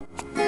you.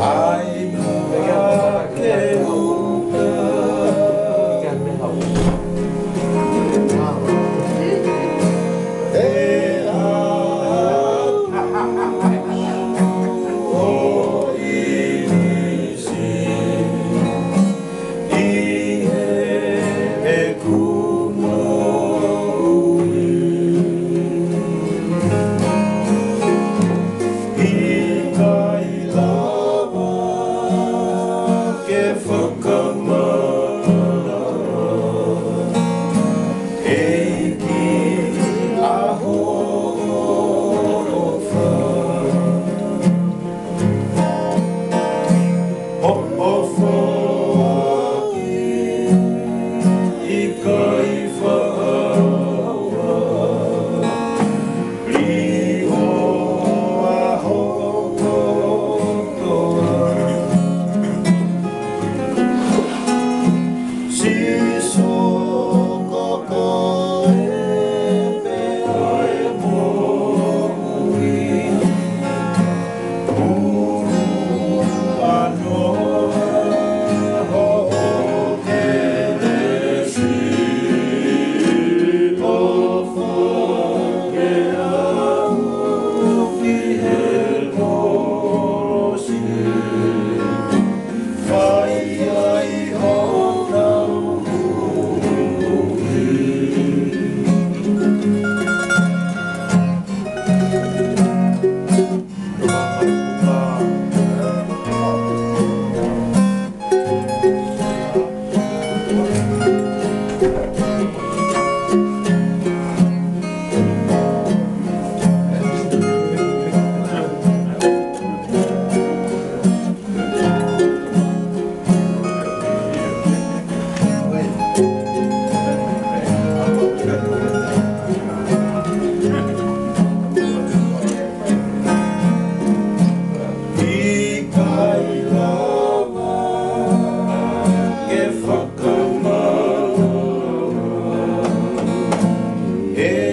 I Allah Yeah.